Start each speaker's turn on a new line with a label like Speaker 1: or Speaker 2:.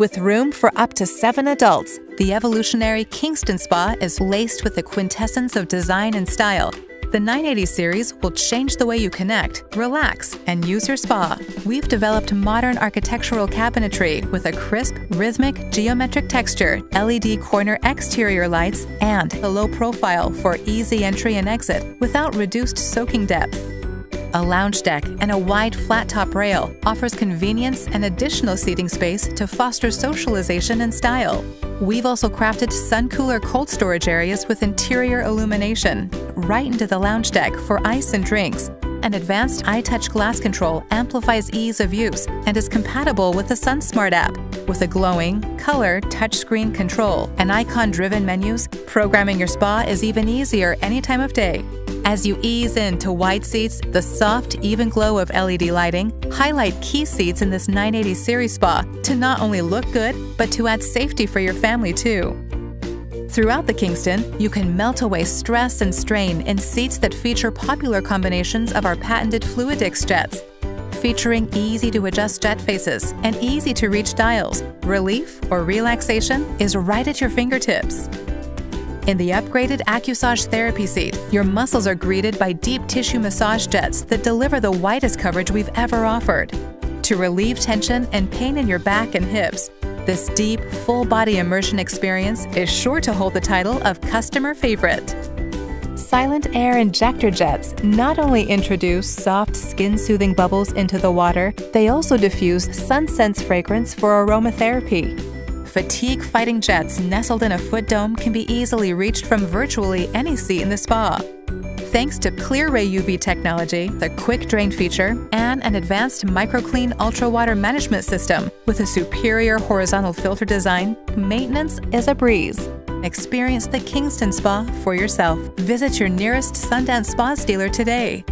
Speaker 1: With room for up to seven adults, the evolutionary Kingston Spa is laced with the quintessence of design and style. The 980 series will change the way you connect, relax, and use your spa. We've developed modern architectural cabinetry with a crisp, rhythmic, geometric texture, LED corner exterior lights, and a low profile for easy entry and exit without reduced soaking depth. A lounge deck and a wide flat top rail offers convenience and additional seating space to foster socialization and style. We've also crafted sun cooler cold storage areas with interior illumination right into the lounge deck for ice and drinks. An advanced iTouch glass control amplifies ease of use and is compatible with the SunSmart app. With a glowing, color touchscreen control and icon-driven menus, programming your spa is even easier any time of day. As you ease into wide seats, the soft, even glow of LED lighting highlight key seats in this 980 series spa to not only look good, but to add safety for your family too. Throughout the Kingston, you can melt away stress and strain in seats that feature popular combinations of our patented Fluidix jets. Featuring easy to adjust jet faces and easy to reach dials, relief or relaxation is right at your fingertips. In the upgraded AccuSage therapy seat, your muscles are greeted by deep tissue massage jets that deliver the widest coverage we've ever offered. To relieve tension and pain in your back and hips, this deep, full body immersion experience is sure to hold the title of customer favorite. Silent air injector jets not only introduce soft, skin soothing bubbles into the water, they also diffuse SunScents fragrance for aromatherapy. Fatigue fighting jets nestled in a foot dome can be easily reached from virtually any seat in the spa. Thanks to ClearRay UV technology, the quick drain feature, and an advanced microclean ultra water management system with a superior horizontal filter design, maintenance is a breeze. Experience the Kingston Spa for yourself. Visit your nearest Sundance Spas dealer today.